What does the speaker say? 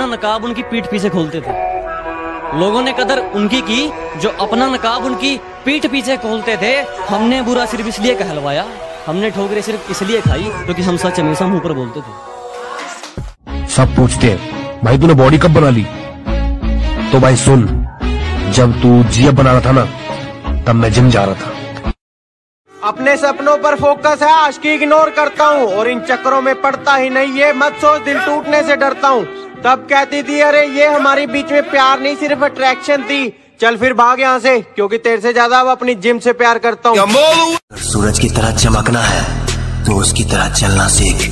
अपना नकाब उनकी पीठ पीछे खोलते थे। लोगों ने कदर उनकी की जो अपना नकाब उनकी पीठ पीछे खोलते थे हमने बुरा सिर्फ़ इसलिए कहलवाया। हमने ठोकरे सिर्फ़ इसलिए खाई क्योंकि हम सच हमेशा मुँह पर बोलते थे। सब पूछते हैं भाई तूने बॉडी कब बना ली? तो भाई सुन जब तू जिया बना रहा था ना तब मैं जिम जा रहा था। अपने सपनों पर फोकस है आशिकी इग्नोर करता हूँ और इन चक्करों में पड़ता ही नहीं ये मत सोच दिल टूटने से डरता हूँ। तब कहती थी अरे ये हमारे बीच में प्यार नहीं सिर्फ़ अट्रैक्शन थी। चल फिर भाग यहाँ से क्योंकि तेरे से ज़्यादा अब अपनी जिम से प्यार करता हूँ। सूरज की तरह चमकना है तो उसकी तरह चलना सीख।